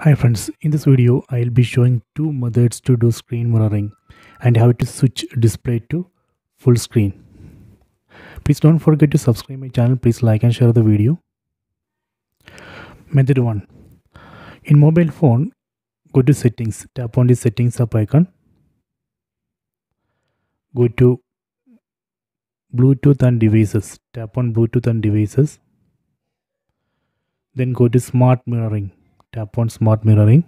Hi friends, in this video I'll be showing two methods to do screen mirroring and how to switch display to full screen. Please don't forget to subscribe my channel, please like and share the video. Method 1. In mobile phone, go to settings, tap on the settings up icon. Go to Bluetooth and devices, tap on Bluetooth and devices. Then go to smart mirroring tap on smart mirroring.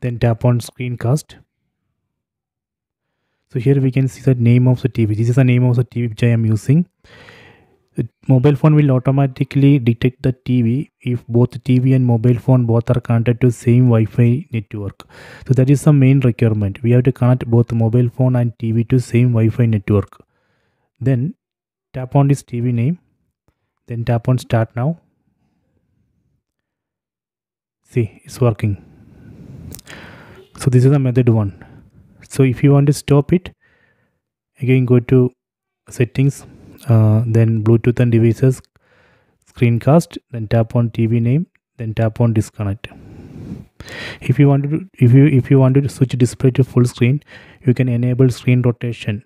Then tap on screencast. So here we can see the name of the tv this is the name of the tv which i am using. The mobile phone will automatically detect the tv if both tv and mobile phone both are connected to same wi-fi network. So that is the main requirement. We have to connect both mobile phone and tv to same wi-fi network. Then tap on this tv name. Then tap on start now see it's working. So this is the method one. So if you want to stop it again go to settings uh, then bluetooth and devices screencast then tap on tv name then tap on disconnect. If you want to if you if you want to switch display to full screen you can enable screen rotation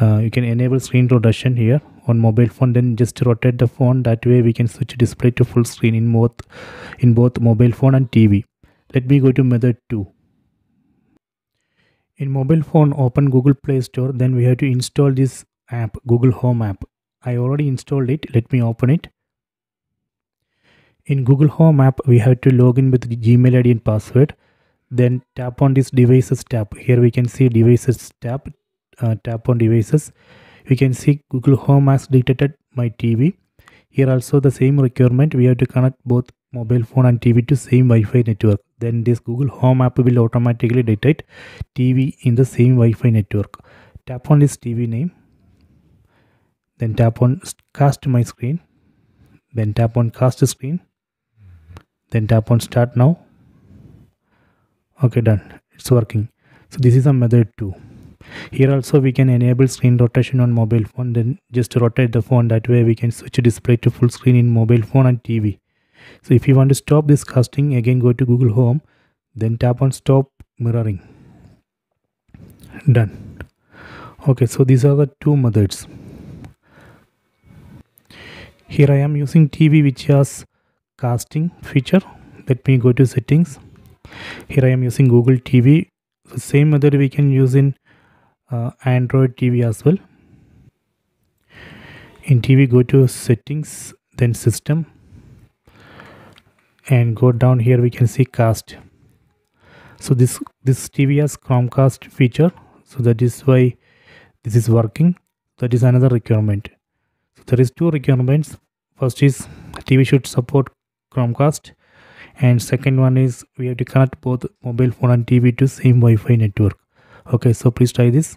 uh, you can enable screen rotation here on mobile phone then just rotate the phone. That way we can switch display to full screen in both in both mobile phone and tv let me go to method 2 in mobile phone open google play store then we have to install this app google home app. I already installed it. Let me open it. In google home app we have to log in with gmail id and password. Then tap on this devices tab. Here we can see devices tab uh, tap on devices. You can see google home has detected my tv here also the same requirement. We have to connect both mobile phone and tv to same wi-fi network. Then this google home app will automatically detect tv in the same wi-fi network. Tap on this tv name. Then tap on cast my screen. Then tap on cast screen. Then tap on start now. Okay done. It's working. So this is a method 2 here also we can enable screen rotation on mobile phone then just rotate the phone that way we can switch display to full screen in mobile phone and tv so if you want to stop this casting again go to google home then tap on stop mirroring. Done. Okay so these are the two methods. Here i am using tv which has casting feature. Let me go to settings. Here i am using google tv the same method we can use in uh, Android TV as well. In TV, go to settings, then system, and go down here. We can see cast. So this this TV has Chromecast feature, so that is why this is working. That is another requirement. So there is two requirements. First is TV should support Chromecast, and second one is we have to connect both mobile phone and TV to same Wi-Fi network. Okay, so please try this.